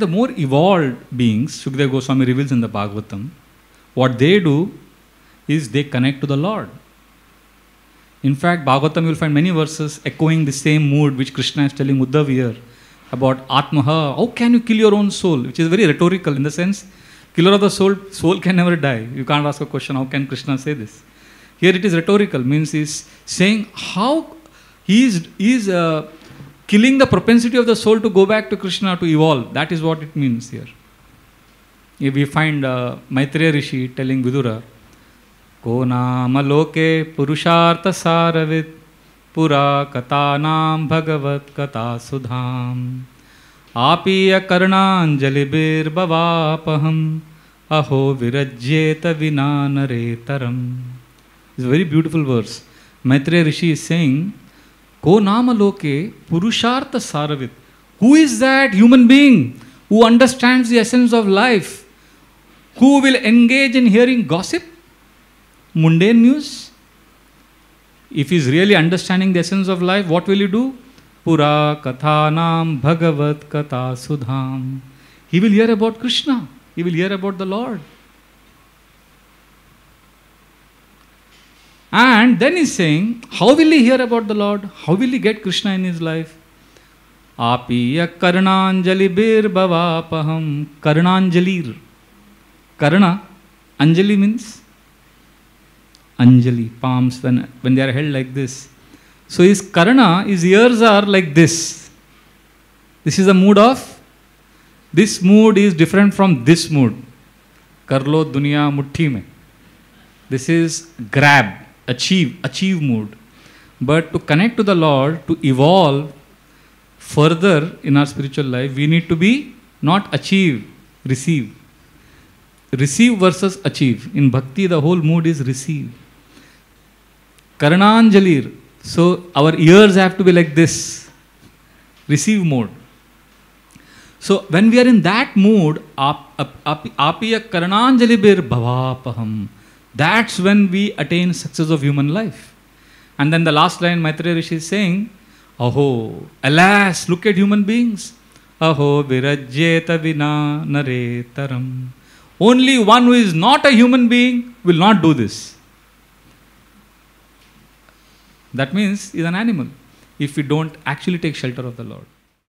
the more evolved beings, Shukdev Goswami reveals in the Bhagavatam, what they do is they connect to the Lord. In fact, Bhagavatam you will find many verses echoing the same mood which Krishna is telling Uddhav here about Atmaha. How can you kill your own soul? Which is very rhetorical in the sense, killer of the soul, soul can never die. You can't ask a question, how can Krishna say this? Here it is rhetorical, means he's saying how he is, he is uh, killing the propensity of the soul to go back to Krishna to evolve. That is what it means here. If we find uh, Maitreya Rishi telling Vidura, को नाम लोके पुरुषार्थ सारवित् पुरा कथानां भगवत कथा सुधाम आपीय कर्णांजलिर्भवापहम अहो विरज्येत विना नरेतरम is very beautiful verse Maitreya Rishi is saying को नाम लोके पुरुषार्थ सारवित। Who is that human being who understands the essence of life who will engage in hearing gossip mundane news if is really understanding the essence of life what will you do पुरा कथा नाम भगवत कथा Sudham he will hear about Krishna he will hear about the lord and then he's saying how will he hear about the lord how will he get krishna in his life आपीय कर्णांजलि भवापहम कर्णांजलिर karna anjali means anjali palms when when they are held like this so his karna his ears are like this this is the mood of this mood is different from this mood karlo dunya mutti mein this is grab achieve achieve mood but to connect to the lord to evolve further in our spiritual life, we need to be not achieve, receive. Receive versus achieve. In bhakti, the whole mood is receive. Karnanjalir. So our ears have to be like this. Receive mode. So when we are in that mood, apiya karnanjali bir bhavapaham. That's when we attain success of human life. And then the last line Maitreya Rishi is saying, Aho, alas, look at human beings. Aho virajyeta vina naretaram. Only one who is not a human being will not do this. That means he's an animal if we don't actually take shelter of the Lord.